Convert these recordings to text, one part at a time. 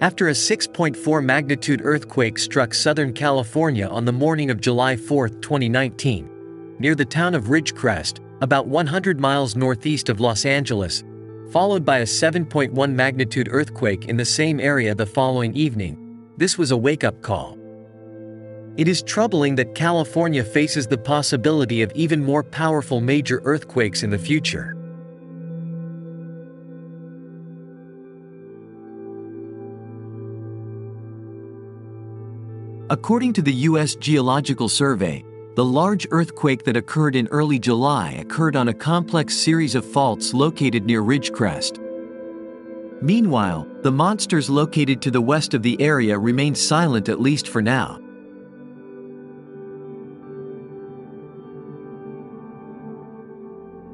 After a 6.4 magnitude earthquake struck Southern California on the morning of July 4, 2019, near the town of Ridgecrest, about 100 miles northeast of Los Angeles, followed by a 7.1 magnitude earthquake in the same area the following evening, this was a wake-up call. It is troubling that California faces the possibility of even more powerful major earthquakes in the future. According to the U.S. Geological Survey, the large earthquake that occurred in early July occurred on a complex series of faults located near Ridgecrest. Meanwhile, the monsters located to the west of the area remain silent at least for now.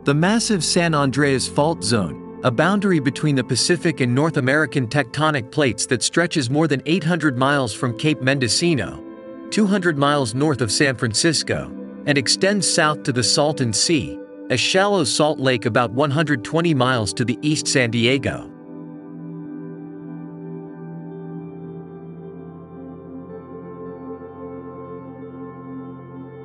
The massive San Andreas Fault Zone, a boundary between the Pacific and North American tectonic plates that stretches more than 800 miles from Cape Mendocino, 200 miles north of San Francisco, and extends south to the Salton Sea, a shallow salt lake about 120 miles to the east San Diego.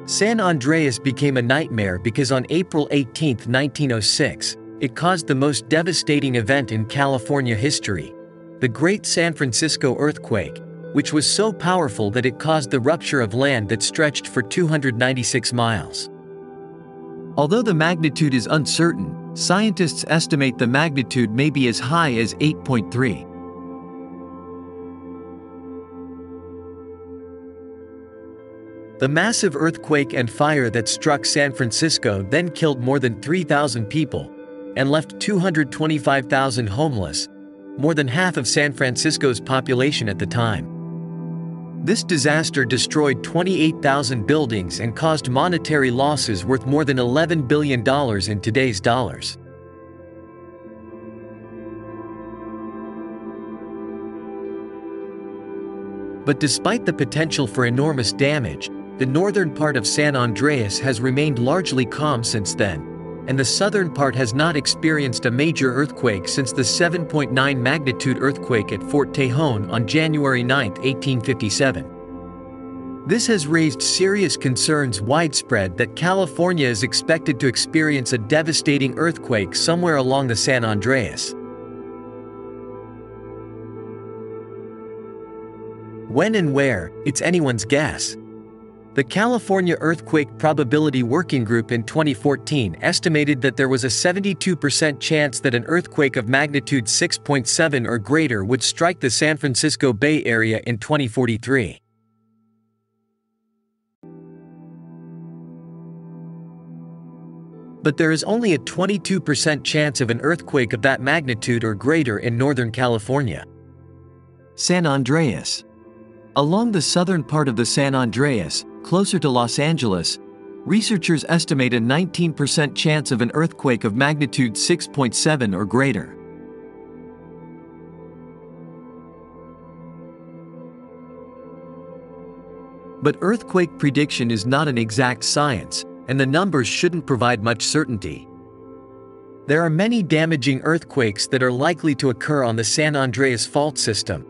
San Andreas became a nightmare because on April 18, 1906, it caused the most devastating event in California history the Great San Francisco Earthquake, which was so powerful that it caused the rupture of land that stretched for 296 miles. Although the magnitude is uncertain, scientists estimate the magnitude may be as high as 8.3. The massive earthquake and fire that struck San Francisco then killed more than 3,000 people and left 225,000 homeless, more than half of San Francisco's population at the time. This disaster destroyed 28,000 buildings and caused monetary losses worth more than $11 billion in today's dollars. But despite the potential for enormous damage, the northern part of San Andreas has remained largely calm since then, and the southern part has not experienced a major earthquake since the 7.9 magnitude earthquake at Fort Tejon on January 9, 1857. This has raised serious concerns widespread that California is expected to experience a devastating earthquake somewhere along the San Andreas. When and where, it's anyone's guess. The California Earthquake Probability Working Group in 2014 estimated that there was a 72% chance that an earthquake of magnitude 6.7 or greater would strike the San Francisco Bay Area in 2043. But there is only a 22% chance of an earthquake of that magnitude or greater in Northern California. San Andreas Along the southern part of the San Andreas, closer to Los Angeles, researchers estimate a 19% chance of an earthquake of magnitude 6.7 or greater. But earthquake prediction is not an exact science, and the numbers shouldn't provide much certainty. There are many damaging earthquakes that are likely to occur on the San Andreas fault system.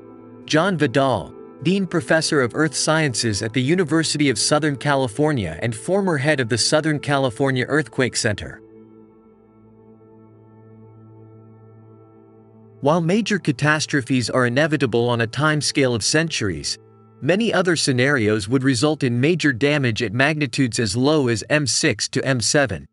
John Vidale, Dean Professor of Earth Sciences at the University of Southern California and former head of the Southern California Earthquake Center. While major catastrophes are inevitable on a timescale of centuries, many other scenarios would result in major damage at magnitudes as low as M6 to M7,